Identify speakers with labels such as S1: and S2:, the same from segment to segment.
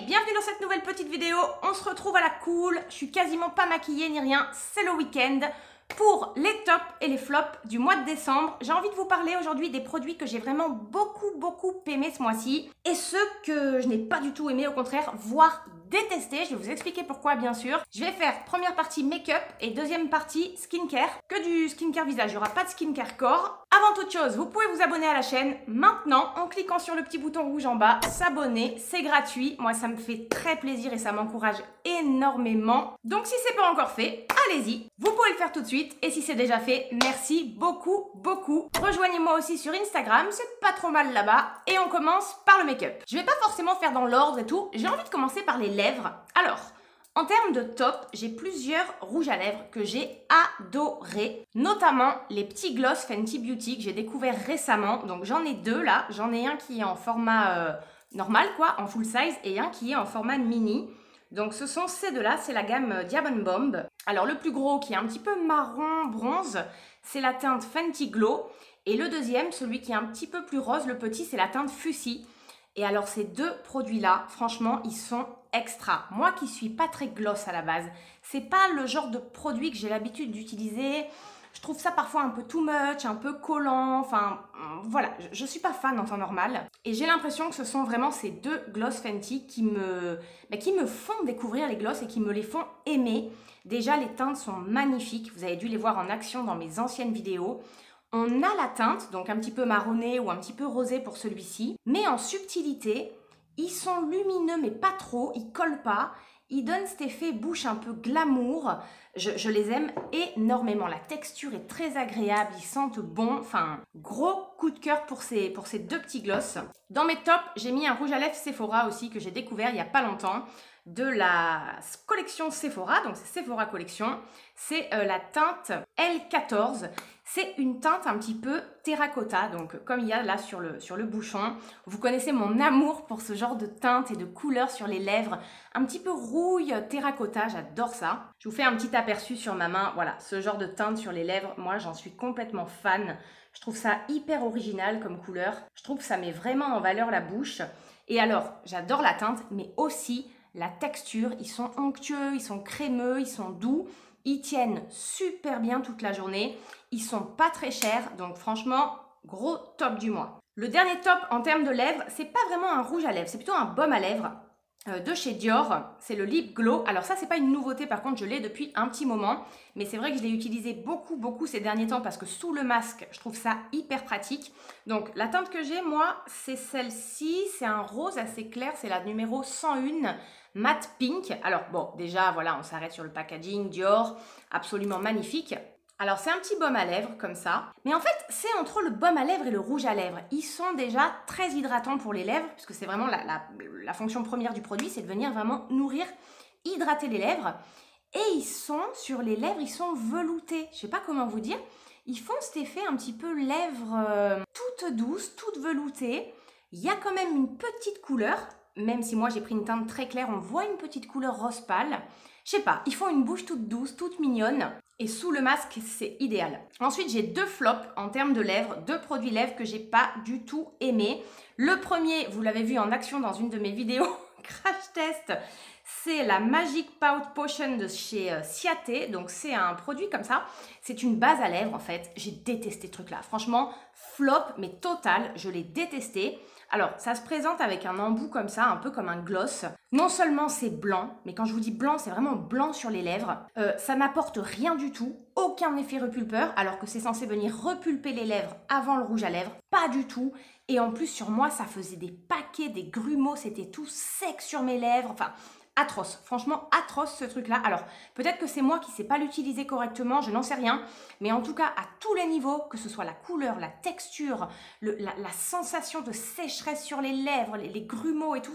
S1: Bienvenue dans cette nouvelle petite vidéo. On se retrouve à la cool. Je suis quasiment pas maquillée ni rien. C'est le week-end. Pour les tops et les flops du mois de décembre, j'ai envie de vous parler aujourd'hui des produits que j'ai vraiment beaucoup beaucoup aimé ce mois-ci et ceux que je n'ai pas du tout aimé au contraire, voire détesté. Je vais vous expliquer pourquoi bien sûr. Je vais faire première partie make-up et deuxième partie skincare. Que du skincare visage, il n'y aura pas de skincare corps. Avant toute chose, vous pouvez vous abonner à la chaîne maintenant en cliquant sur le petit bouton rouge en bas, s'abonner, c'est gratuit. Moi ça me fait très plaisir et ça m'encourage énormément. Donc si c'est pas encore fait, allez-y. Vous pouvez le faire tout de suite et si c'est déjà fait, merci beaucoup beaucoup. Rejoignez-moi aussi sur Instagram, c'est pas trop mal là-bas et on commence par le make-up. Je vais pas forcément faire dans l'ordre et tout, j'ai envie de commencer par les lèvres alors, en termes de top, j'ai plusieurs rouges à lèvres que j'ai adorés, notamment les petits gloss Fenty Beauty que j'ai découvert récemment. Donc j'en ai deux là, j'en ai un qui est en format euh, normal quoi, en full size, et un qui est en format mini. Donc ce sont ces deux-là, c'est la gamme euh, Diamond Bomb. Alors le plus gros qui est un petit peu marron bronze, c'est la teinte Fenty Glow. Et le deuxième, celui qui est un petit peu plus rose, le petit, c'est la teinte Fussy. Et alors ces deux produits-là, franchement, ils sont extra. Moi qui suis pas très gloss à la base, c'est pas le genre de produit que j'ai l'habitude d'utiliser. Je trouve ça parfois un peu too much, un peu collant, enfin voilà, je, suis pas fan en temps normal. Et j'ai l'impression que ce sont vraiment ces deux gloss Fenty qui me, bah, qui me font découvrir les gloss et qui me les font aimer. Déjà les teintes sont magnifiques, vous avez dû les voir en action dans mes anciennes vidéos. On a la teinte, donc un petit peu marronné ou un petit peu rosé pour celui-ci, mais en subtilité, ils sont lumineux mais pas trop, ils collent pas, ils donnent cet effet bouche un peu glamour. Je, les aime énormément. La texture est très agréable, ils sentent bon. Enfin, gros coup de cœur pour ces, pour ces deux petits gloss. Dans mes tops, j'ai mis un rouge à lèvres Sephora aussi que j'ai découvert il n'y a pas longtemps de la collection Sephora, donc c'est Sephora Collection, c'est euh, la teinte L14. C'est une teinte un petit peu terracotta, donc comme il y a là sur le, sur le bouchon. Vous connaissez mon amour pour ce genre de teinte et de couleur sur les lèvres, un petit peu rouille terracotta, j'adore ça. Je vous fais un petit aperçu sur ma main, voilà, ce genre de teinte sur les lèvres, moi j'en suis complètement fan. Je trouve ça hyper original comme couleur, je trouve que ça met vraiment en valeur la bouche. Et alors, j'adore la teinte, mais aussi la texture, ils sont onctueux, ils sont crémeux, ils sont doux, ils tiennent super bien toute la journée, ils sont pas très chers, donc franchement, gros top du mois. Le dernier top en termes de lèvres, c'est pas vraiment un rouge à lèvres, c'est plutôt un baume à lèvres. Euh, de chez Dior, c'est le Lip Glow. Alors ça, c'est pas une nouveauté, par contre, je l'ai depuis un petit moment, mais c'est vrai que je l'ai utilisé beaucoup, beaucoup ces derniers temps parce que sous le masque, je trouve ça hyper pratique. Donc la teinte que j'ai, moi, c'est celle-ci, c'est un rose assez clair, c'est la numéro 101 matte pink. Alors bon, déjà, voilà, on s'arrête sur le packaging Dior, absolument magnifique. Alors c'est un petit baume à lèvres comme ça, mais en fait c'est entre le baume à lèvres et le rouge à lèvres. Ils sont déjà très hydratants pour les lèvres, puisque c'est vraiment la, fonction première du produit, c'est de venir vraiment nourrir, hydrater les lèvres. Et ils sont sur les lèvres, ils sont veloutés. Je sais pas comment vous dire. Ils font cet effet un petit peu lèvres euh, toutes douces, toutes veloutées. Il y a quand même une petite couleur, même si moi j'ai pris une teinte très claire, on voit une petite couleur rose pâle. Je sais pas, ils font une bouche toute douce, toute mignonne. Et sous le masque, c'est idéal. Ensuite, j'ai deux flops en termes de lèvres, deux produits lèvres que j'ai pas du tout aimé. Le premier, vous l'avez vu en action dans une de mes vidéos crash test, c'est la Magic Pout Potion de chez euh, Ciaté. Donc c'est un produit comme ça. C'est une base à lèvres en fait. J'ai détesté ce truc-là. Franchement, flop, mais total. Je l'ai détesté. Alors, ça se présente avec un embout comme ça, un peu comme un gloss. Non seulement c'est blanc, mais quand je vous dis blanc, c'est vraiment blanc sur les lèvres. Euh, ça n'apporte rien du tout, aucun effet repulpeur, alors que c'est censé venir repulper les lèvres avant le rouge à lèvres. Pas du tout. Et en plus, sur moi, ça faisait des paquets, des grumeaux, c'était tout sec sur mes lèvres. Enfin, atroce. Franchement, atroce ce truc-là. Alors, peut-être que c'est moi qui ne sais pas l'utiliser correctement, je n'en sais rien. Mais en tout cas, à tous les niveaux, que ce soit la couleur, la texture, la, sensation de sécheresse sur les lèvres, les, les grumeaux et tout,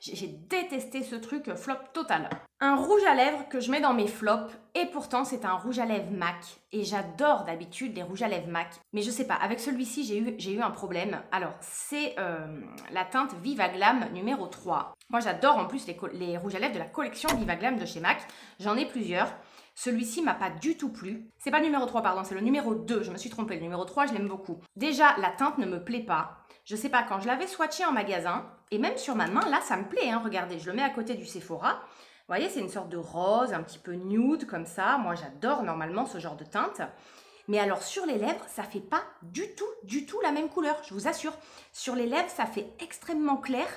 S1: j'ai détesté ce truc flop total. Un rouge à lèvres que je mets dans mes flops et pourtant c'est un rouge à lèvres MAC et j'adore d'habitude les rouges à lèvres MAC mais je sais pas avec celui-ci j'ai eu, un problème alors c'est euh, la teinte Viva Glam numéro 3 moi j'adore en plus les, les, rouges à lèvres de la collection Viva Glam de chez MAC j'en ai plusieurs celui-ci m'a pas du tout plu. C'est pas le numéro 3, pardon, c'est le numéro 2. Je me suis trompée. Le numéro 3, je l'aime beaucoup. Déjà, la teinte ne me plaît pas. Je sais pas, quand je l'avais swatché en magasin, Et même sur ma main, là, ça me plaît. Hein. Regardez, je le mets à côté du Sephora. Vous voyez, c'est une sorte de rose, un petit peu nude comme ça. Moi, j'adore normalement ce genre de teinte. Mais alors sur les lèvres, ça fait pas du tout, du tout la même couleur, je vous assure. Sur les lèvres, ça fait extrêmement clair,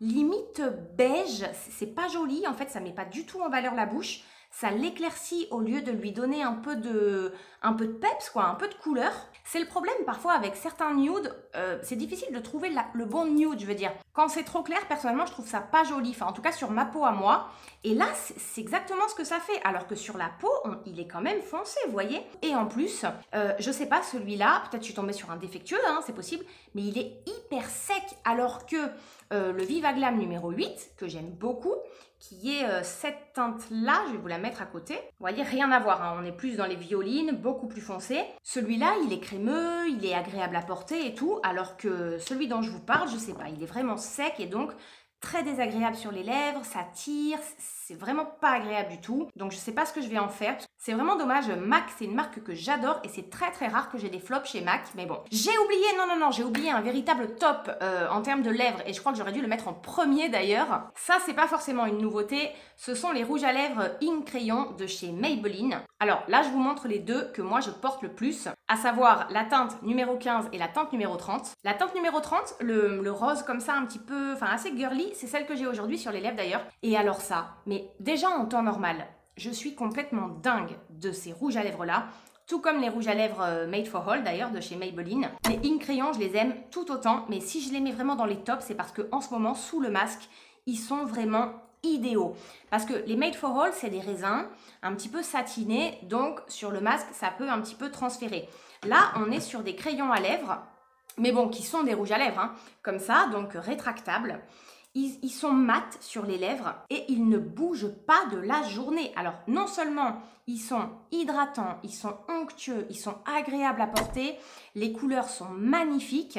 S1: limite beige. C'est pas joli, en fait, ça met pas du tout en valeur la bouche ça l'éclaircit au lieu de lui donner un peu de, un peu de peps, quoi, un peu de couleur. C'est le problème parfois avec certains nudes, euh, c'est difficile de trouver le bon nude, je veux dire. Quand c'est trop clair, personnellement, je trouve ça pas joli, enfin en tout cas sur ma peau à moi. Et là, c'est exactement ce que ça fait, alors que sur la peau, il est quand même foncé, vous voyez. Et en plus, euh, je sais pas, celui-là, peut-être je suis tombée sur un défectueux, hein, c'est possible, mais il est hyper sec, alors que euh, le Viva Glam numéro 8, que j'aime beaucoup, qui est euh, cette teinte-là, je vais vous la mettre à côté. Vous voyez, rien à voir, hein. on est plus dans les violines, beaucoup plus foncé. Celui-là, il est crémeux, il est agréable à porter et tout, alors que celui dont je vous parle, je sais pas, il est vraiment sec et donc très désagréable sur les lèvres, ça tire, c'est vraiment pas agréable du tout. Donc je sais pas ce que je vais en faire. C'est vraiment dommage, MAC c'est une marque que j'adore et c'est très très rare que j'ai des flops chez MAC. Mais bon, j'ai oublié, non non non, j'ai oublié un véritable top euh, en termes de lèvres et je crois que j'aurais dû le mettre en premier d'ailleurs. Ça c'est pas forcément une nouveauté, ce sont les rouges à lèvres Ink Crayon de chez Maybelline. Alors là je vous montre les deux que moi je porte le plus, à savoir la teinte numéro 15 et la teinte numéro 30. La teinte numéro 30, le, le rose comme ça un petit peu, enfin assez girly, c'est celle que j'ai aujourd'hui sur les lèvres d'ailleurs. Et alors ça, mais déjà en temps normal, je suis complètement dingue de ces rouges à lèvres là. Tout comme les rouges à lèvres euh, Made for All d'ailleurs de chez Maybelline. Les ink crayons, je les aime tout autant, mais si je les mets vraiment dans les tops, c'est parce que en ce moment, sous le masque, ils sont vraiment idéaux. Parce que les Made for All, c'est des raisins un petit peu satinés, donc sur le masque, ça peut un petit peu transférer. Là, on est sur des crayons à lèvres, mais bon, qui sont des rouges à lèvres, hein, comme ça, donc rétractables. Ils, sont mat sur les lèvres et ils ne bougent pas de la journée. Alors non seulement ils sont hydratants, ils sont onctueux, ils sont agréables à porter, les couleurs sont magnifiques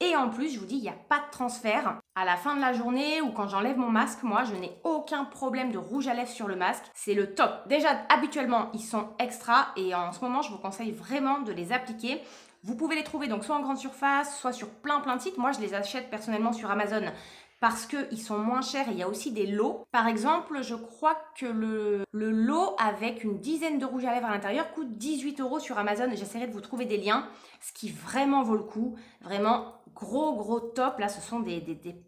S1: et en plus, je vous dis, il n'y a pas de transfert. À la fin de la journée ou quand j'enlève mon masque, moi, je n'ai aucun problème de rouge à lèvres sur le masque. C'est le top. Déjà, habituellement, ils sont extra et en ce moment, je vous conseille vraiment de les appliquer. Vous pouvez les trouver donc soit en grande surface, soit sur plein plein de sites. Moi, je les achète personnellement sur Amazon parce qu'ils sont moins chers et il y a aussi des lots. Par exemple, je crois que le, lot avec une dizaine de rouges à lèvres à l'intérieur coûte 18 euros sur Amazon. J'essaierai de vous trouver des liens, ce qui vraiment vaut le coup. Vraiment gros gros top. Là, ce sont des,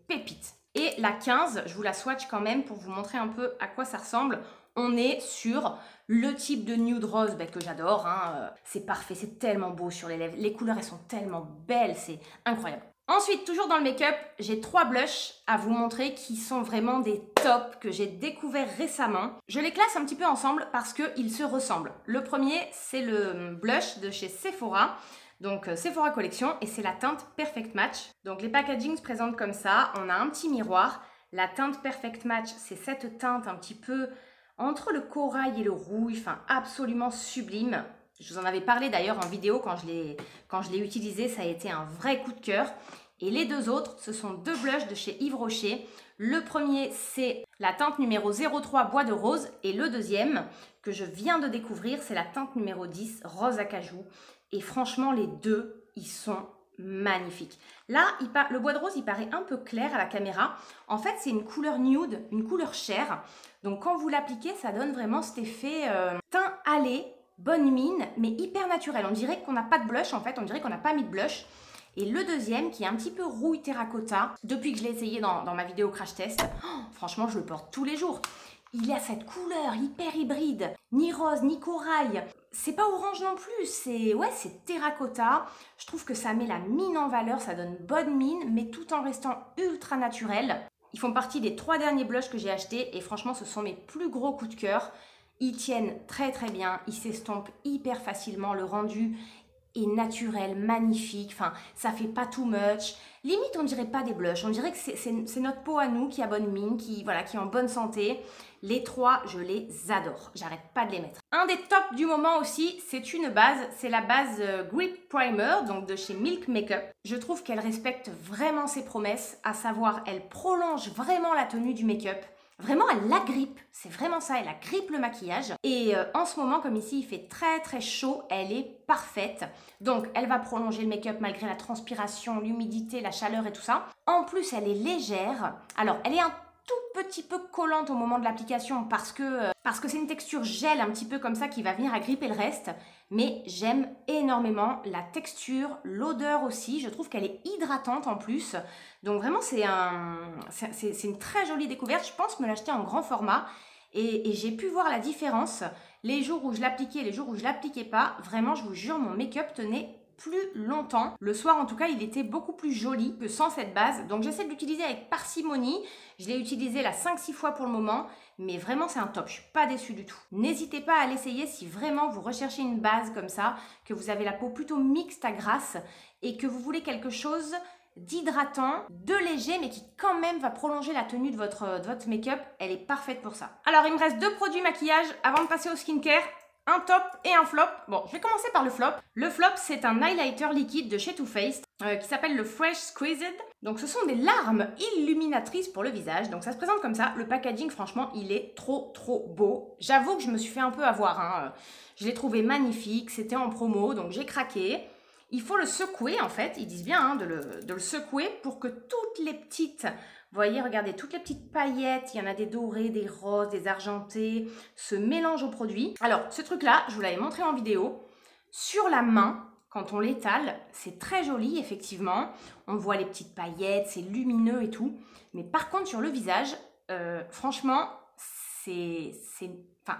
S1: pépites. Et la 15, je vous la swatch quand même pour vous montrer un peu à quoi ça ressemble. On est sur le type de nude rose ben, que j'adore. Hein. C'est parfait, c'est tellement beau sur les lèvres. Les couleurs, elles sont tellement belles, c'est incroyable. Ensuite, toujours dans le make-up, j'ai trois blushs à vous montrer qui sont vraiment des tops que j'ai découverts récemment. Je les classe un petit peu ensemble parce qu'ils se ressemblent. Le premier, c'est le blush de chez Sephora. Donc euh, Sephora Collection et c'est la teinte Perfect Match. Donc les packagings se présentent comme ça. On a un petit miroir. La teinte Perfect Match, c'est cette teinte un petit peu entre le corail et le rouille, enfin absolument sublime. Je vous en avais parlé d'ailleurs en vidéo quand je l'ai utilisé, ça a été un vrai coup de cœur. Et les deux autres, ce sont deux blushs de chez Yves Rocher. Le premier, c'est la teinte numéro 03 Bois de Rose. Et le deuxième, que je viens de découvrir, c'est la teinte numéro 10 Rose à Cajou. Et franchement, les deux, ils sont magnifiques. Là, le bois de rose, il paraît un peu clair à la caméra. En fait, c'est une couleur nude, une couleur chair. Donc, quand vous l'appliquez, ça donne vraiment cet effet euh, teint allé, bonne mine, mais hyper naturel. On dirait qu'on n'a pas de blush, en fait. On dirait qu'on n'a pas mis de blush. Et le deuxième, qui est un petit peu rouille terracotta, depuis que je l'ai essayé dans, ma vidéo crash test, oh, franchement, je le porte tous les jours. Il a cette couleur hyper hybride, ni rose, ni corail. C'est pas orange non plus, c'est ouais, c'est terracotta. Je trouve que ça met la mine en valeur, ça donne bonne mine, mais tout en restant ultra naturel. Ils font partie des trois derniers blushs que j'ai achetés et franchement, ce sont mes plus gros coups de cœur. Ils tiennent très très bien, ils s'estompent hyper facilement, le rendu naturel, magnifique. Enfin, ça fait pas too much. Limite, on dirait pas des blushs. On dirait que c'est notre peau à nous qui a bonne mine, qui, voilà, qui est en bonne santé. Les trois, je les adore. J'arrête pas de les mettre. Un des tops du moment aussi, c'est une base. C'est la base euh, Grip Primer, donc de chez Milk Makeup. Je trouve qu'elle respecte vraiment ses promesses, à savoir, elle prolonge vraiment la tenue du make-up. Vraiment, elle l'agrippe. C'est vraiment ça, elle agrippe le maquillage. Et euh, en ce moment, comme ici, il fait très très chaud, elle est parfaite. Donc, elle va prolonger le make-up malgré la transpiration, l'humidité, la chaleur et tout ça. En plus, elle est légère. Alors, elle est un tout petit peu collante au moment de l'application parce que euh, parce que c'est une texture gel un petit peu comme ça qui va venir agripper le reste. Mais j'aime énormément la texture, l'odeur aussi. Je trouve qu'elle est hydratante en plus. Donc vraiment c'est un c'est une très jolie découverte. Je pense me l'acheter en grand format et, et j'ai pu voir la différence les jours où je l'appliquais les jours où je l'appliquais pas. Vraiment je vous jure mon make-up tenait plus longtemps. Le soir, en tout cas, il était beaucoup plus joli que sans cette base. Donc, j'essaie de l'utiliser avec parcimonie. Je l'ai utilisé là 5-6 fois pour le moment. Mais vraiment, c'est un top. Je suis pas déçue du tout. N'hésitez pas à l'essayer si vraiment vous recherchez une base comme ça, que vous avez la peau plutôt mixte à grasse et que vous voulez quelque chose d'hydratant, de léger, mais qui quand même va prolonger la tenue de votre, de votre make-up. Elle est parfaite pour ça. Alors, il me reste deux produits maquillage avant de passer au skincare un top et un flop. Bon, je vais commencer par le flop. Le flop, c'est un highlighter liquide de chez Too Faced euh, qui s'appelle le Fresh Squeezed. Donc, ce sont des larmes illuminatrices pour le visage. Donc, ça se présente comme ça. Le packaging, franchement, il est trop, trop beau. J'avoue que je me suis fait un peu avoir. Hein. Je l'ai trouvé magnifique. C'était en promo, donc j'ai craqué. Il faut le secouer, en fait. Ils disent bien hein, de, de le secouer pour que toutes les petites vous voyez, regardez, toutes les petites paillettes, il y en a des dorés, des roses, des argentés, se mélangent au produit. Alors, ce truc-là, je vous l'avais montré en vidéo. Sur la main, quand on l'étale, c'est très joli, effectivement. On voit les petites paillettes, c'est lumineux et tout. Mais par contre, sur le visage, euh, franchement, c'est... Enfin,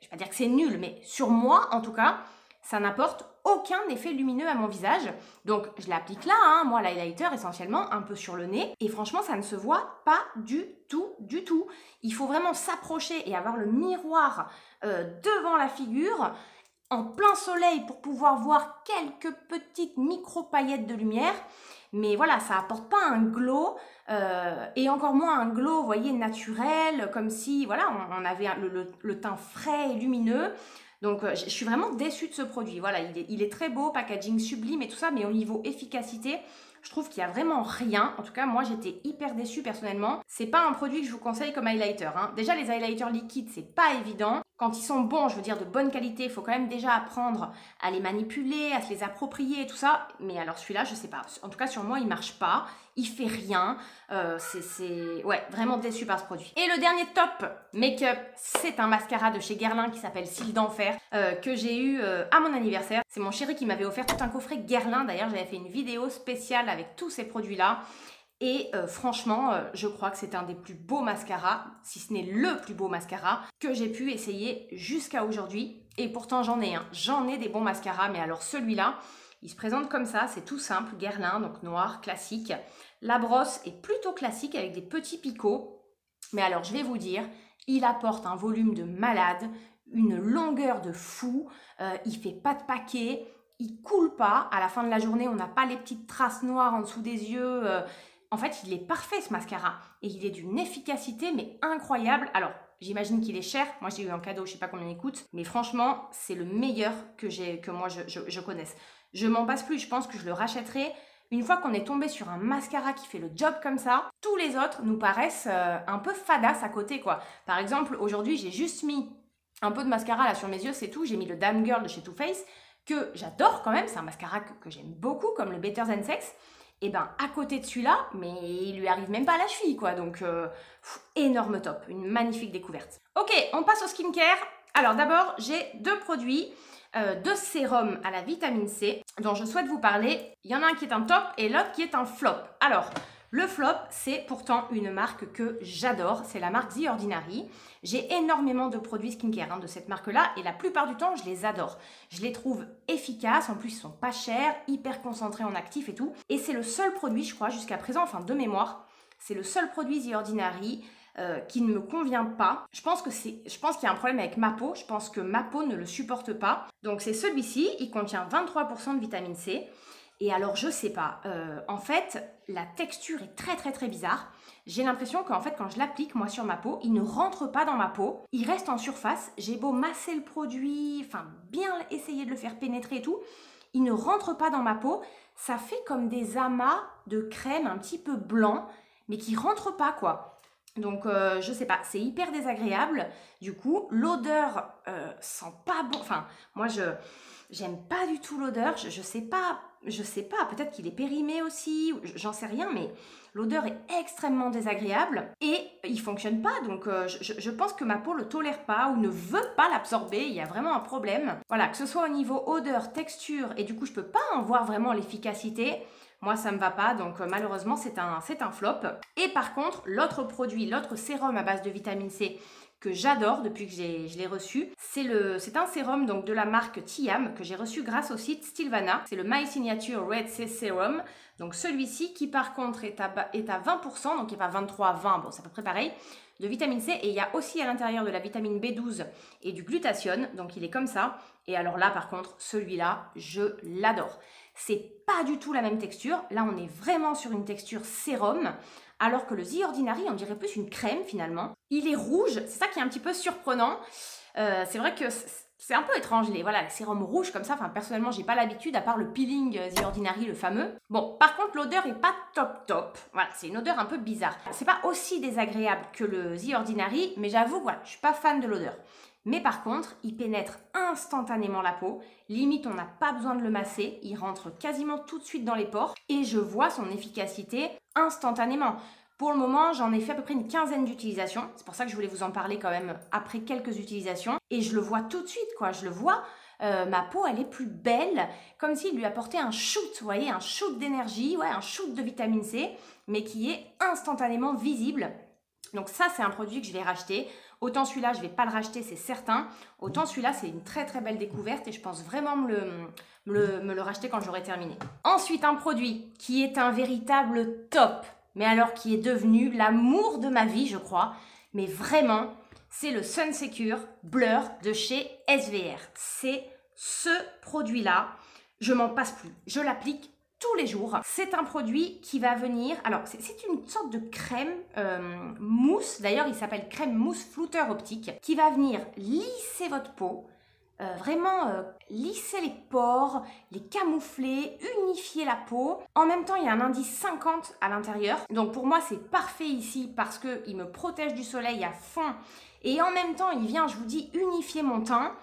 S1: je vais pas dire que c'est nul, mais sur moi, en tout cas, ça n'apporte aucun effet lumineux à mon visage. Donc je l'applique là, hein, moi l'highlighter essentiellement, un peu sur le nez. Et franchement, ça ne se voit pas du tout, du tout. Il faut vraiment s'approcher et avoir le miroir euh, devant la figure en plein soleil pour pouvoir voir quelques petites micro-paillettes de lumière. Mais voilà, ça apporte pas un glow euh, et encore moins un glow, voyez, naturel, comme si voilà, on, avait le, teint frais et lumineux. Donc euh, je suis vraiment déçue de ce produit. Voilà, il est, très beau, packaging sublime et tout ça, mais au niveau efficacité, je trouve qu'il y a vraiment rien. En tout cas, moi, j'étais hyper déçue personnellement. C'est pas un produit que je vous conseille comme highlighter. Hein. Déjà, les highlighters liquides, c'est pas évident. Quand ils sont bons, je veux dire de bonne qualité, il faut quand même déjà apprendre à les manipuler, à se les approprier et tout ça. Mais alors celui-là, je sais pas. En tout cas, sur moi, il marche pas. Il fait rien. Euh, c'est ouais, vraiment déçu par ce produit. Et le dernier top make-up, c'est un mascara de chez Guerlain qui s'appelle Cils d'enfer euh, que j'ai eu euh, à mon anniversaire. C'est mon chéri qui m'avait offert tout un coffret Guerlain. D'ailleurs, j'avais fait une vidéo spéciale avec tous ces produits-là. Et euh, franchement, euh, je crois que c'est un des plus beaux mascaras, si ce n'est le plus beau mascara que j'ai pu essayer jusqu'à aujourd'hui. Et pourtant, j'en ai un. J'en ai des bons mascaras, mais alors celui-là, il se présente comme ça, c'est tout simple, Guerlain, donc noir, classique. La brosse est plutôt classique avec des petits picots. Mais alors, je vais vous dire, il apporte un volume de malade, une longueur de fou, euh, il fait pas de paquet, il coule pas. À la fin de la journée, on n'a pas les petites traces noires en dessous des yeux. En fait, il est parfait ce mascara et il est d'une efficacité mais incroyable. Alors, j'imagine qu'il est cher. Moi, j'ai eu un cadeau, je sais pas combien il coûte, mais franchement, c'est le meilleur que j'ai que moi je, je, connaisse. Je m'en passe plus. Je pense que je le rachèterai. Une fois qu'on est tombé sur un mascara qui fait le job comme ça, tous les autres nous paraissent euh, un peu fadas à côté, quoi. Par exemple, aujourd'hui, j'ai juste mis un peu de mascara là sur mes yeux, c'est tout. J'ai mis le Damn Girl de chez Too Faced, que j'adore quand même. C'est un mascara que, que j'aime beaucoup, comme le Better Than Sex et ben à côté de celui-là, mais il lui arrive même pas à la cheville quoi. Donc euh, énorme top, une magnifique découverte. Ok, on passe au skincare. Alors d'abord, j'ai deux produits. Euh, deux sérums à la vitamine C dont je souhaite vous parler. Il y en a un qui est un top et l'autre qui est un flop. Alors, le flop, c'est pourtant une marque que j'adore, c'est la marque The Ordinary. J'ai énormément de produits skincare hein, de cette marque-là et la plupart du temps, je les adore. Je les trouve efficaces, en plus ils sont pas chers, hyper concentrés en actifs et tout. Et c'est le seul produit, je crois, jusqu'à présent, enfin de mémoire, c'est le seul produit The Ordinary euh, qui ne me convient pas. Je pense que c'est, je pense qu'il y a un problème avec ma peau. Je pense que ma peau ne le supporte pas. Donc c'est celui-ci. Il contient 23% de vitamine C. Et alors, je sais pas. Euh, en fait, la texture est très très très bizarre. J'ai l'impression qu'en fait, quand je l'applique moi sur ma peau, il ne rentre pas dans ma peau. Il reste en surface. J'ai beau masser le produit, enfin bien essayer de le faire pénétrer et tout, il ne rentre pas dans ma peau. Ça fait comme des amas de crème un petit peu blanc, mais qui rentrent pas quoi. Donc, euh, je sais pas, c'est hyper désagréable. Du coup, l'odeur euh, sent pas bon. Enfin, moi, je j'aime pas du tout l'odeur. Je, je sais pas, je sais pas. Peut-être qu'il est périmé aussi. J'en sais rien, mais l'odeur est extrêmement désagréable et il fonctionne pas. Donc, euh, je, pense que ma peau le tolère pas ou ne veut pas l'absorber. Il y a vraiment un problème. Voilà, que ce soit au niveau odeur, texture et du coup, je peux pas en voir vraiment l'efficacité. Moi, ça me va pas, donc euh, malheureusement, c'est un, c'est un flop. Et par contre, l'autre produit, l'autre sérum à base de vitamine C j'adore depuis que je l'ai reçu, c'est, un sérum donc de la marque Tiam que j'ai reçu grâce au site Stilvana. C'est le My Signature Red C Serum. Donc celui-ci qui par contre est à, est à 20%, donc il n'est pas 23 à 20, bon c'est à peu près pareil, de vitamine C. Et il y a aussi à l'intérieur de la vitamine B12 et du glutathione, donc il est comme ça. Et alors là par contre, celui-là, je l'adore. C'est pas du tout la même texture. Là, on est vraiment sur une texture sérum, alors que le The Ordinary, on dirait plus une crème finalement. Il est rouge, c'est ça qui est un petit peu surprenant. Euh, c'est vrai que c'est un peu étrange, les, voilà, les sérums rouges comme ça. Enfin, personnellement, j'ai pas l'habitude, à part le peeling The Ordinary, le fameux. Bon, par contre, l'odeur est pas top top. Voilà, c'est une odeur un peu bizarre. C'est pas aussi désagréable que le The Ordinary, mais j'avoue, voilà, je suis pas fan de l'odeur. Mais par contre, il pénètre instantanément la peau. Limite, on n'a pas besoin de le masser. Il rentre quasiment tout de suite dans les pores. Et je vois son efficacité instantanément. Pour le moment, j'en ai fait à peu près une quinzaine d'utilisations. C'est pour ça que je voulais vous en parler quand même après quelques utilisations. Et je le vois tout de suite, quoi. Je le vois. Euh, ma peau, elle est plus belle, comme s'il lui apportait un shoot, vous voyez, un shoot d'énergie, ouais, un shoot de vitamine C, mais qui est instantanément visible. Donc ça, c'est un produit que je vais racheter. Autant celui-là, je ne vais pas le racheter, c'est certain. Autant celui-là, c'est une très très belle découverte et je pense vraiment me le, racheter quand j'aurai terminé. Ensuite, un produit qui est un véritable top, mais alors qui est devenu l'amour de ma vie, je crois. Mais vraiment, c'est le Sun Secure Blur de chez SVR. C'est ce produit-là. Je m'en passe plus. Je l'applique les jours. C'est un produit qui va venir, alors c'est une sorte de crème euh, mousse, d'ailleurs il s'appelle crème mousse flouteur optique, qui va venir lisser votre peau, euh, vraiment euh, lisser les pores, les camoufler, unifier la peau. En même temps, il y a un indice 50 à l'intérieur. Donc pour moi, c'est parfait ici parce qu'il me protège du soleil à fond. Et en même temps, il vient, je vous dis, unifier mon teint.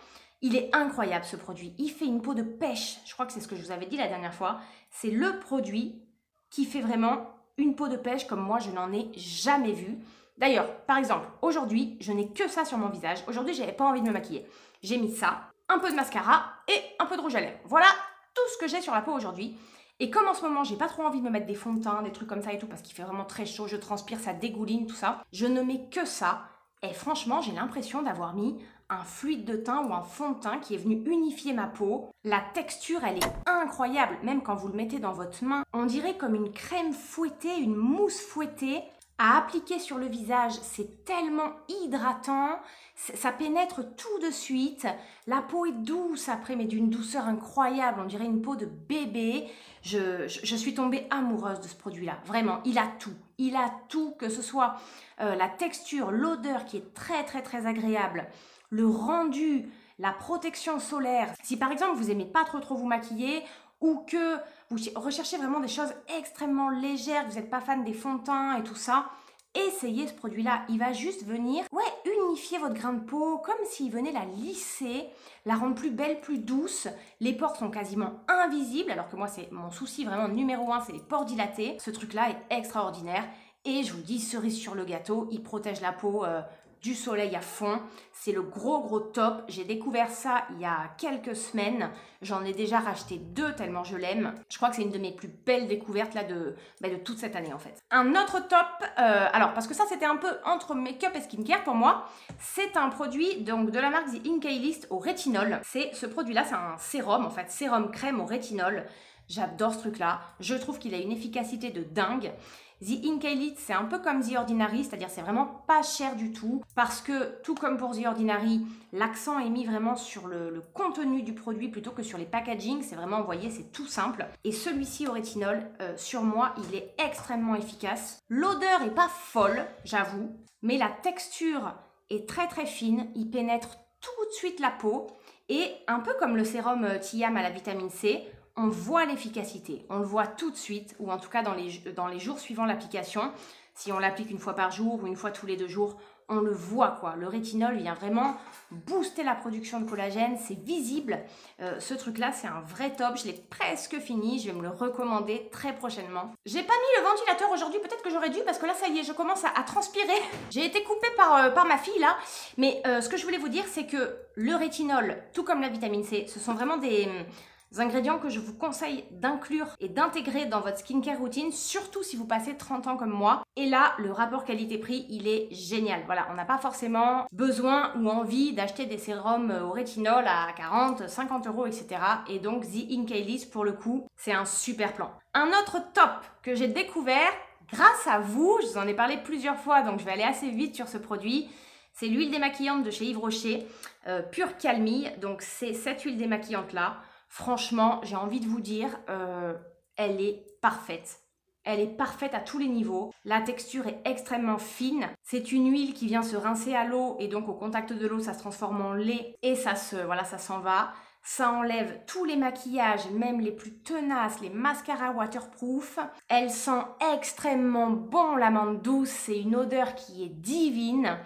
S1: Il est incroyable ce produit. Il fait une peau de pêche. Je crois que c'est ce que je vous avais dit la dernière fois. C'est le produit qui fait vraiment une peau de pêche comme moi je n'en ai jamais vu. D'ailleurs, par exemple, aujourd'hui, je n'ai que ça sur mon visage. Aujourd'hui, j'avais pas envie de me maquiller. J'ai mis ça, un peu de mascara et un peu de rouge à lèvres. Voilà tout ce que j'ai sur la peau aujourd'hui. Et comme en ce moment, j'ai pas trop envie de me mettre des fonds de teint, des trucs comme ça et tout, parce qu'il fait vraiment très chaud, je transpire, ça dégouline, tout ça, je ne mets que ça. Et franchement, j'ai l'impression d'avoir mis un fluide de teint ou un fond de teint qui est venu unifier ma peau. La texture, elle est incroyable, même quand vous le mettez dans votre main. On dirait comme une crème fouettée, une mousse fouettée à appliquer sur le visage, c'est tellement hydratant, ça pénètre tout de suite, la peau est douce après, mais d'une douceur incroyable, on dirait une peau de bébé. Je, suis tombée amoureuse de ce produit-là, vraiment, il a tout, il a tout, que ce soit euh, la texture, l'odeur qui est très très très agréable, le rendu, la protection solaire. Si par exemple vous aimez pas trop trop vous maquiller ou que vous recherchez vraiment des choses extrêmement légères, vous n'êtes pas fan des fonds de et tout ça, essayez ce produit-là. Il va juste venir, ouais, unifier votre grain de peau comme s'il venait la lisser, la rendre plus belle, plus douce. Les pores sont quasiment invisibles, alors que moi, c'est mon souci vraiment numéro un, c'est les pores dilatés. Ce truc-là est extraordinaire. Et je vous dis, cerise sur le gâteau, il protège la peau euh, du soleil à fond. C'est le gros gros top. J'ai découvert ça il y a quelques semaines. J'en ai déjà racheté deux tellement je l'aime. Je crois que c'est une de mes plus belles découvertes là de, bah, de toute cette année en fait. Un autre top, euh, alors parce que ça c'était un peu entre make-up et skincare pour moi, c'est un produit donc de la marque The Inkey List au rétinol. C'est ce produit là, c'est un sérum en fait, sérum crème au rétinol. J'adore ce truc-là. Je trouve qu'il a une efficacité de dingue. The Ink Elite, c'est un peu comme The Ordinary, c'est-à-dire c'est vraiment pas cher du tout parce que tout comme pour The Ordinary, l'accent est mis vraiment sur le, contenu du produit plutôt que sur les packaging. C'est vraiment, vous voyez, c'est tout simple. Et celui-ci au rétinol, euh, sur moi, il est extrêmement efficace. L'odeur est pas folle, j'avoue, mais la texture est très très fine. Il pénètre tout de suite la peau. Et un peu comme le sérum euh, Tiam à la vitamine C, on voit l'efficacité, on le voit tout de suite, ou en tout cas dans les, jours suivant l'application. si on l'applique une fois par jour ou une fois tous les deux jours, on le voit quoi. Le rétinol vient vraiment booster la production de collagène, c'est visible. Euh, ce truc là, c'est un vrai top. Je l'ai presque fini, je vais me le recommander très prochainement. J'ai pas mis le ventilateur aujourd'hui, peut-être que j'aurais dû parce que là ça y est, je commence à, transpirer. J'ai été coupée par, euh, par ma fille là, mais euh, ce que je voulais vous dire c'est que le rétinol, tout comme la vitamine C, ce sont vraiment des ingrédients que je vous conseille d'inclure et d'intégrer dans votre skincare routine, surtout si vous passez 30 ans comme moi. Et là, le rapport qualité-prix, il est génial. Voilà, on n'a pas forcément besoin ou envie d'acheter des sérums au rétinol à 40, 50 euros, etc. Et donc, The Inkailis, pour le coup, c'est un super plan. Un autre top que j'ai découvert grâce à vous, je vous en ai parlé plusieurs fois, donc je vais aller assez vite sur ce produit. C'est l'huile démaquillante de chez Yves Rocher, euh, Pure Calmie. Donc c'est cette huile démaquillante là. Franchement, j'ai envie de vous dire, euh, elle est parfaite. Elle est parfaite à tous les niveaux. La texture est extrêmement fine. C'est une huile qui vient se rincer à l'eau et donc au contact de l'eau, ça se transforme en lait et ça se voilà, ça s'en va. Ça enlève tous les maquillages, même les plus tenaces, les mascaras waterproof. Elle sent extrêmement bon l'amande douce, c'est une odeur qui est divine.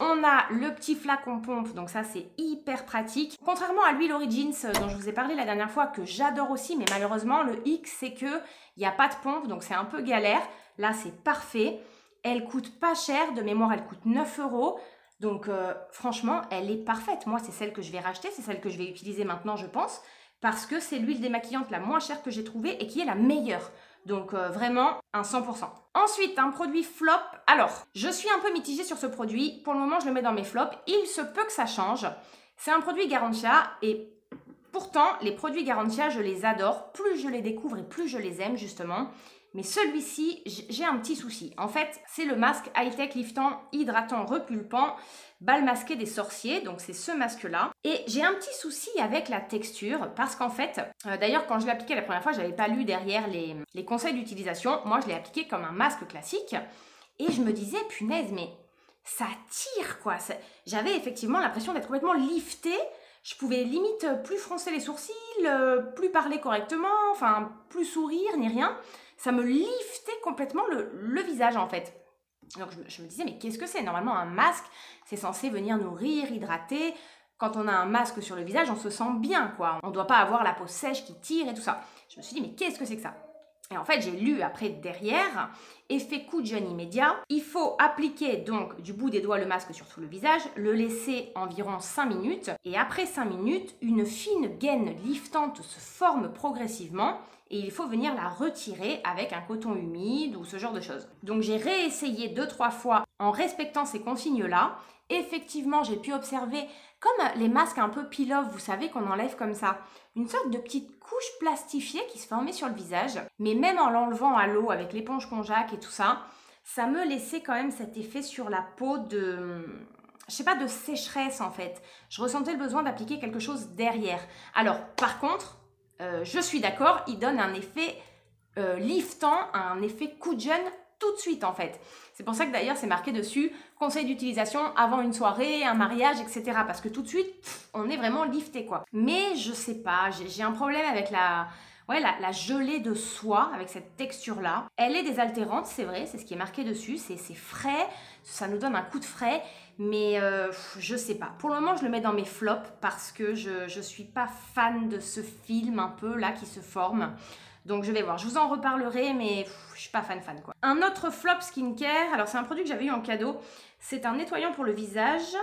S1: On a le petit flacon pompe, donc ça c'est hyper pratique. Contrairement à l'huile Origins euh, dont je vous ai parlé la dernière fois, que j'adore aussi, mais malheureusement le X c'est que il n'y a pas de pompe, donc c'est un peu galère. Là c'est parfait. Elle coûte pas cher, de mémoire elle coûte 9 euros. Donc euh, franchement, elle est parfaite. Moi, c'est celle que je vais racheter, c'est celle que je vais utiliser maintenant, je pense, parce que c'est l'huile démaquillante la moins chère que j'ai trouvée et qui est la meilleure. Donc euh, vraiment un 100%. Ensuite, un produit flop. Alors, je suis un peu mitigée sur ce produit. Pour le moment, je le mets dans mes flops. Il se peut que ça change. C'est un produit Garantia et pourtant, les produits Garantia, je les adore. Plus je les découvre et plus je les aime justement. Mais celui-ci, j'ai un petit souci. En fait, c'est le masque high-tech liftant, hydratant, repulpant, bal masqué des sorciers. Donc, c'est ce masque-là. Et j'ai un petit souci avec la texture parce qu'en fait, euh, d'ailleurs, quand je l'ai appliqué la première fois, je n'avais pas lu derrière les, les conseils d'utilisation. Moi, je l'ai appliqué comme un masque classique. Et je me disais, punaise, mais ça tire quoi. J'avais effectivement l'impression d'être complètement liftée. Je pouvais limite plus froncer les sourcils, euh, plus parler correctement, enfin plus sourire ni rien ça me liftait complètement le, visage en fait. Donc je me, disais, mais qu'est-ce que c'est? Normalement, un masque, c'est censé venir nourrir, hydrater. Quand on a un masque sur le visage, on se sent bien, quoi. On ne doit pas avoir la peau sèche qui tire et tout ça. Je me suis dit, mais qu'est-ce que c'est que ça? Et en fait, j'ai lu après derrière, effet coup de jeune immédiat. Il faut appliquer donc du bout des doigts le masque sur tout le visage, le laisser environ 5 minutes. Et après 5 minutes, une fine gaine liftante se forme progressivement et il faut venir la retirer avec un coton humide ou ce genre de choses. Donc j'ai réessayé deux trois fois en respectant ces consignes-là. Effectivement, j'ai pu observer comme les masques un peu peel-off, vous savez qu'on enlève comme ça, une sorte de petite couche plastifiée qui se formait sur le visage, mais même en l'enlevant à l'eau avec l'éponge Conjac et tout ça, ça me laissait quand même cet effet sur la peau de je sais pas, de sécheresse en fait. Je ressentais le besoin d'appliquer quelque chose derrière. Alors, par contre, euh, je suis d'accord, il donne un effet euh, liftant, un effet coup de jeune tout de suite en fait. C'est pour ça que d'ailleurs c'est marqué dessus conseil d'utilisation avant une soirée, un mariage, etc. Parce que tout de suite, on est vraiment lifté quoi. Mais je sais pas, j'ai un problème avec la, gelée de soie, avec cette texture-là. Elle est désaltérante, c'est vrai, c'est ce qui est marqué dessus, c'est frais, ça nous donne un coup de frais, mais euh, je sais pas. Pour le moment, je le mets dans mes flops parce que je suis pas fan de ce film un peu là qui se forme. Donc je vais voir, je vous en reparlerai, mais je suis pas fan fan quoi. Un autre flop skincare, alors c'est un produit que j'avais eu en cadeau, c'est un nettoyant pour le visage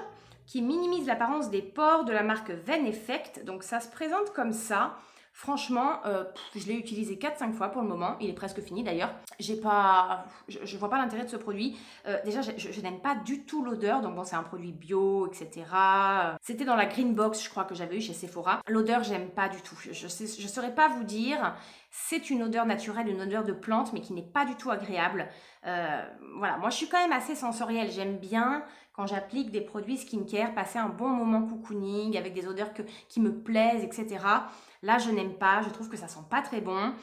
S1: qui minimise l'apparence des pores de la marque Ven Effect. Donc ça se présente comme ça. Franchement, euh, je l'ai utilisé 4-5 fois pour le moment. Il est presque fini d'ailleurs. J'ai pas, je, ne vois pas l'intérêt de ce produit. Euh, déjà, je, n'aime pas du tout l'odeur. Donc bon, c'est un produit bio, etc. C'était dans la green box, je crois que j'avais eu chez Sephora. L'odeur, j'aime pas du tout. Je, ne saurais pas vous dire. C'est une odeur naturelle, une odeur de plante, mais qui n'est pas du tout agréable. Euh, voilà, moi je suis quand même assez sensorielle. J'aime bien quand j'applique des produits skincare, passer un bon moment cocooning avec des odeurs qui me plaisent, etc. Là, je n'aime pas, je trouve que ça sent pas très bon.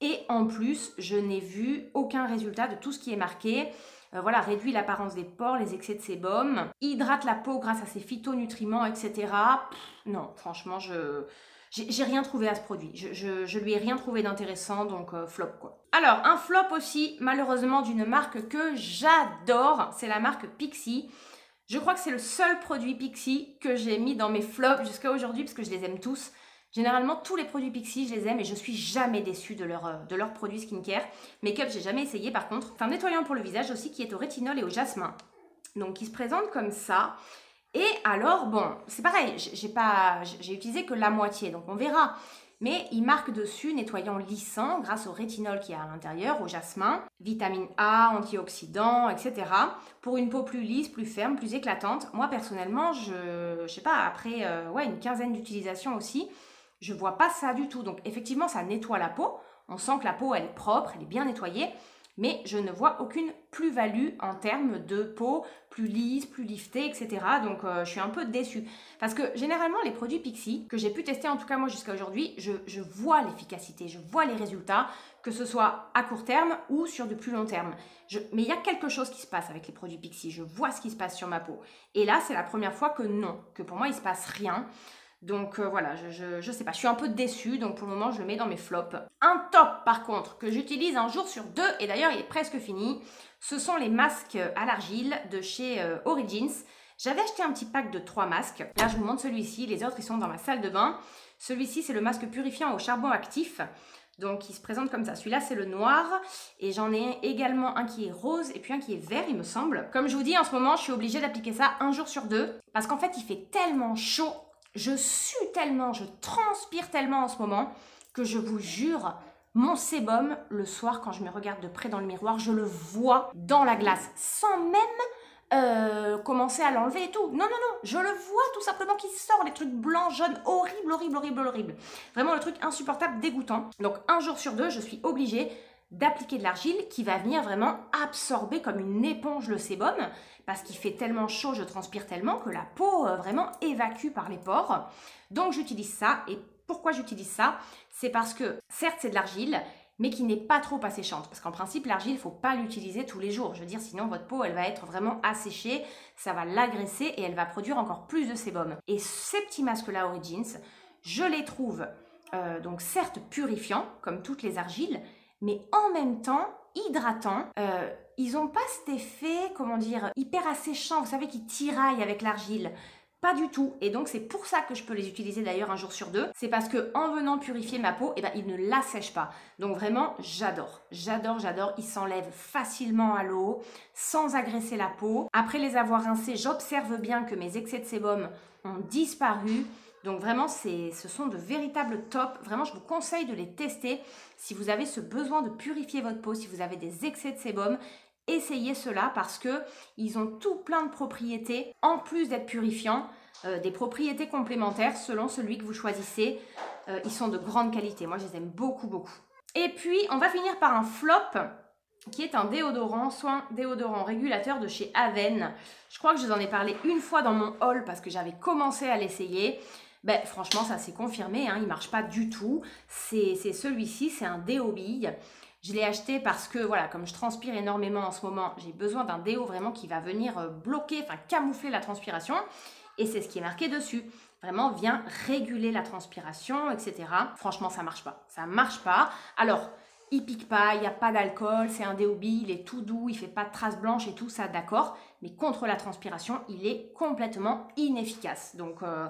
S1: Et en plus, je n'ai vu aucun résultat de tout ce qui est marqué. Euh, voilà, réduit l'apparence des pores, les excès de sébum, hydrate la peau grâce à ses phytonutriments, etc. non, franchement, je j'ai rien trouvé à ce produit. Je, je, lui ai rien trouvé d'intéressant, donc euh, flop quoi. Alors, un flop aussi, malheureusement, d'une marque que j'adore, c'est la marque Pixie. Je crois que c'est le seul produit Pixie que j'ai mis dans mes flops jusqu'à aujourd'hui, parce que je les aime tous. Généralement, tous les produits Pixie, je les aime et je suis jamais déçue de leurs euh, de leur produits skincare. Make-up, j'ai jamais essayé par contre. C'est un nettoyant pour le visage aussi qui est au rétinol et au jasmin. Donc, qui se présente comme ça. Et alors, bon, c'est pareil, j'ai utilisé que la moitié, donc on verra. Mais il marque dessus nettoyant lissant grâce au rétinol qui est à l'intérieur, au jasmin, vitamine A, antioxydants, etc. Pour une peau plus lisse, plus ferme, plus éclatante. Moi personnellement, je, je sais pas, après euh, une quinzaine d'utilisations aussi, je vois pas ça du tout. Donc effectivement, ça nettoie la peau. On sent que la peau elle est propre, elle est bien nettoyée mais je ne vois aucune plus-value en termes de peau plus lisse, plus liftée, etc. Donc euh, je suis un peu déçue. Parce que généralement, les produits Pixie, que j'ai pu tester en tout cas moi jusqu'à aujourd'hui, je, vois l'efficacité, je vois les résultats, que ce soit à court terme ou sur de plus long terme. mais il y a quelque chose qui se passe avec les produits Pixie, je vois ce qui se passe sur ma peau. Et là, c'est la première fois que non, que pour moi, il se passe rien. Donc euh, voilà, je, je, sais pas, je suis un peu déçue, donc pour le moment je le mets dans mes flops. Un top par contre que j'utilise un jour sur deux, et d'ailleurs il est presque fini, ce sont les masques à l'argile de chez euh, Origins. J'avais acheté un petit pack de trois masques, là je vous montre celui-ci, les autres ils sont dans ma salle de bain. Celui-ci c'est le masque purifiant au charbon actif. Donc il se présente comme ça. Celui-là c'est le noir et j'en ai également un qui est rose et puis un qui est vert il me semble. Comme je vous dis en ce moment je suis obligée d'appliquer ça un jour sur deux parce qu'en fait il fait tellement chaud je sue tellement, je transpire tellement en ce moment que je vous jure, mon sébum, le soir, quand je me regarde de près dans le miroir, je le vois dans la glace, sans même euh, commencer à l'enlever et tout. Non, non, non, je le vois tout simplement qui sort, les trucs blancs, jaunes, horribles, horribles, horribles, horribles. Vraiment le truc insupportable, dégoûtant. Donc un jour sur deux, je suis obligée d'appliquer de l'argile qui va venir vraiment absorber comme une éponge le sébum parce qu'il fait tellement chaud, je transpire tellement que la peau euh, vraiment évacue par les pores. Donc j'utilise ça et pourquoi j'utilise ça? C'est parce que certes c'est de l'argile mais qui n'est pas trop asséchante. Parce qu'en principe, l'argile, il ne faut pas l'utiliser tous les jours. Je veux dire, sinon votre peau, elle va être vraiment asséchée, ça va l'agresser et elle va produire encore plus de sébum. Et ces petits masques-là Origins, je les trouve euh, donc certes purifiants, comme toutes les argiles, mais en même temps hydratants. Euh, ils n'ont pas cet effet, comment dire, hyper asséchant, vous savez, qui tiraille avec l'argile. Pas du tout. Et donc c'est pour ça que je peux les utiliser d'ailleurs un jour sur deux. C'est parce que en venant purifier ma peau, eh ben, ils ne l'assèchent pas. Donc vraiment, j'adore. J'adore, j'adore. Ils s'enlèvent facilement à l'eau, sans agresser la peau. Après les avoir rincés, j'observe bien que mes excès de sébum ont disparu. Donc vraiment, ce sont de véritables tops. Vraiment, je vous conseille de les tester. Si vous avez ce besoin de purifier votre peau, si vous avez des excès de sébum, essayez cela parce que ils ont tout plein de propriétés en plus d'être purifiants, euh, des propriétés complémentaires selon celui que vous choisissez. Euh, ils sont de grande qualité. Moi, je les aime beaucoup, beaucoup. Et puis, on va finir par un flop qui est un déodorant, soin déodorant régulateur de chez Aven. Je crois que je vous en ai parlé une fois dans mon haul parce que j'avais commencé à l'essayer. Ben, franchement, ça s'est confirmé, hein, il marche pas du tout. C'est celui-ci, c'est un déo bille. Je l'ai acheté parce que, voilà, comme je transpire énormément en ce moment, j'ai besoin d'un déo vraiment qui va venir euh, bloquer, enfin camoufler la transpiration. Et c'est ce qui est marqué dessus. Vraiment, vient réguler la transpiration, etc. Franchement, ça marche pas. Ça marche pas. Alors, il pique pas, il n'y a pas d'alcool, c'est un déobi, il est tout doux, il fait pas de traces blanches et tout ça, d'accord. Mais contre la transpiration, il est complètement inefficace. Donc, euh,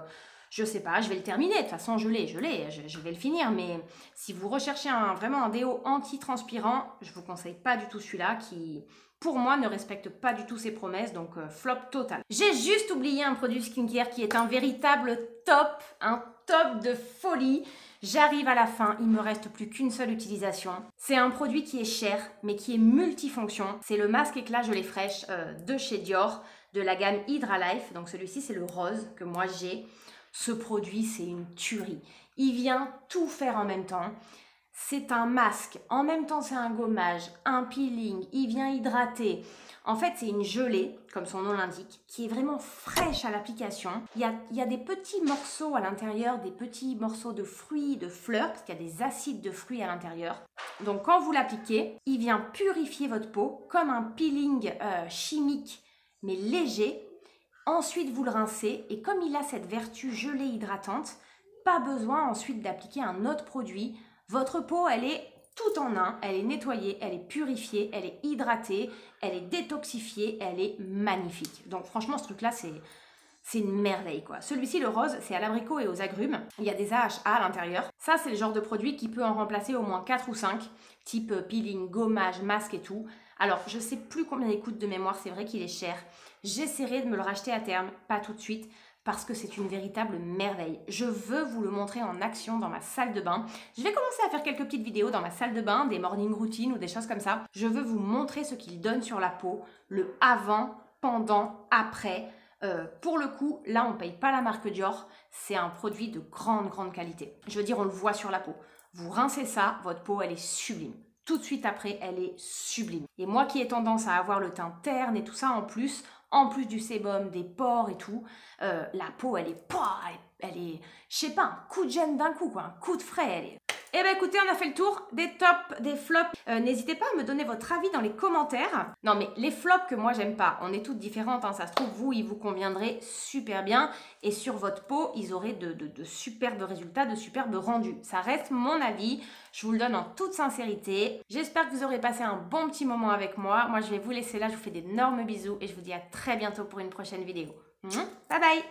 S1: je sais pas, je vais le terminer. De toute façon, je l'ai, je l'ai, je, vais le finir. Mais si vous recherchez un, vraiment un déo anti-transpirant, je vous conseille pas du tout celui-là qui, pour moi, ne respecte pas du tout ses promesses. Donc, euh, flop total. J'ai juste oublié un produit skincare qui est un véritable top, un top de folie. J'arrive à la fin, il me reste plus qu'une seule utilisation. C'est un produit qui est cher, mais qui est multifonction. C'est le masque éclat gelée fraîche euh, de chez Dior, de la gamme Hydra Life. Donc celui-ci, c'est le rose que moi j'ai. Ce produit, c'est une tuerie. Il vient tout faire en même temps. C'est un masque, en même temps c'est un gommage, un peeling, il vient hydrater. En fait, c'est une gelée, comme son nom l'indique, qui est vraiment fraîche à l'application. Il, y a, des petits morceaux à l'intérieur, des petits morceaux de fruits, de fleurs, parce qu'il y a des acides de fruits à l'intérieur. Donc quand vous l'appliquez, il vient purifier votre peau comme un peeling euh, chimique, mais léger, Ensuite, vous le rincez et comme il a cette vertu gelée hydratante, pas besoin ensuite d'appliquer un autre produit. Votre peau, elle est tout en un, elle est nettoyée, elle est purifiée, elle est hydratée, elle est détoxifiée, elle est magnifique. Donc franchement, ce truc-là, c'est... Une merveille quoi. Celui-ci, le rose, c'est à l'abricot et aux agrumes. Il y a des AHA à l'intérieur. Ça, c'est le genre de produit qui peut en remplacer au moins 4 ou 5, type peeling, gommage, masque et tout. Alors, je sais plus combien il coûte de mémoire, c'est vrai qu'il est cher. J'essaierai de me le racheter à terme, pas tout de suite, parce que c'est une véritable merveille. Je veux vous le montrer en action dans ma salle de bain. Je vais commencer à faire quelques petites vidéos dans ma salle de bain, des morning routines ou des choses comme ça. Je veux vous montrer ce qu'il donne sur la peau, le avant, pendant, après. Euh, pour le coup, là, on ne paye pas la marque Dior. C'est un produit de grande, grande qualité. Je veux dire, on le voit sur la peau. Vous rincez ça, votre peau, elle est sublime. Tout de suite après, elle est sublime. Et moi qui ai tendance à avoir le teint terne et tout ça en plus, en plus du sébum, des pores et tout, euh, la peau, elle est elle, est, je sais pas, un coup de gêne d'un coup, quoi, un coup de frais, elle est. Eh ben écoutez, on a fait le tour des tops, des flops. Euh, n'hésitez pas à me donner votre avis dans les commentaires. Non mais les flops que moi j'aime pas, on est toutes différentes, hein, ça se trouve, vous, ils vous conviendraient super bien. Et sur votre peau, ils auraient de, de superbes résultats, de superbes rendus. Ça reste mon avis, je vous le donne en toute sincérité. J'espère que vous aurez passé un bon petit moment avec moi. Moi, je vais vous laisser là, je vous fais d'énormes bisous et je vous dis à très bientôt pour une prochaine vidéo. Bye bye